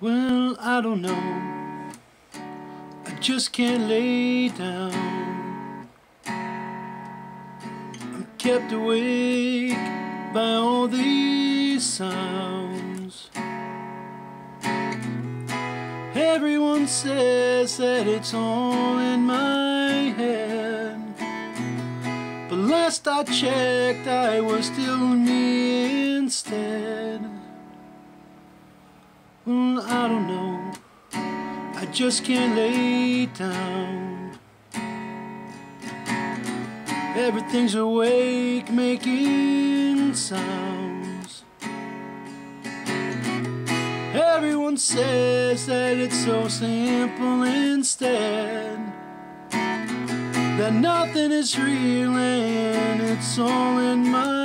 Well, I don't know. I just can't lay down. I'm kept awake by all these sounds. Everyone says that it's all in my head. But last I checked, I was still me instead. Just can't lay down. Everything's awake, making sounds. Everyone says that it's so simple instead. That nothing is real and it's all in my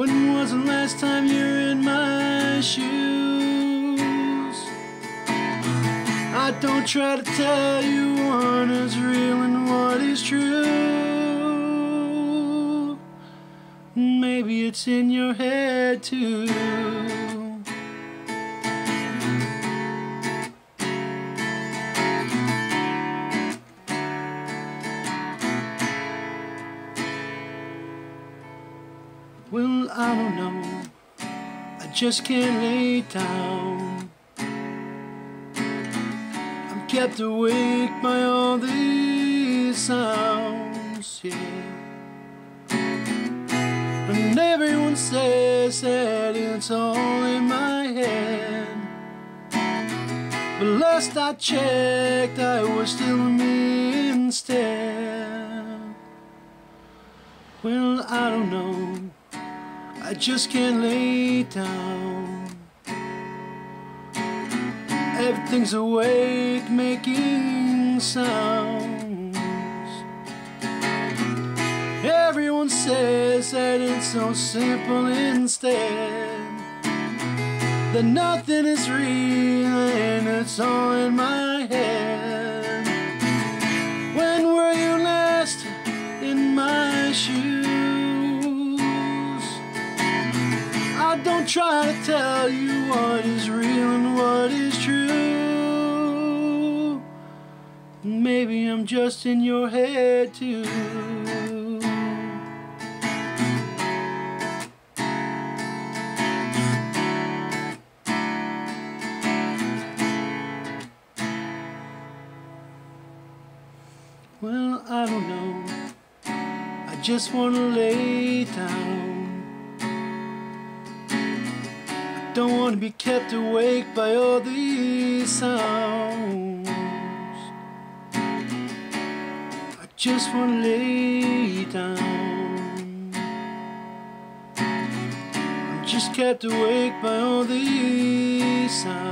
When was the last time you're in my shoes? I don't try to tell you what is real and what is true. Maybe it's in your head too. Well, I don't know. I just can't lay down. I'm kept awake by all these sounds, yeah. And everyone says that it's all in my head. But last I checked, I was still me instead. Well, I don't know. I just can't lay down. Everything's awake, making sounds. Everyone says that it's so simple instead. That nothing is real and it's all in my tell you what is real and what is true. Maybe I'm just in your head too. Well, I don't know. I just wanna lay down. Don't wanna be kept awake by all these sounds. I just wanna lay down. I'm just kept awake by all these sounds.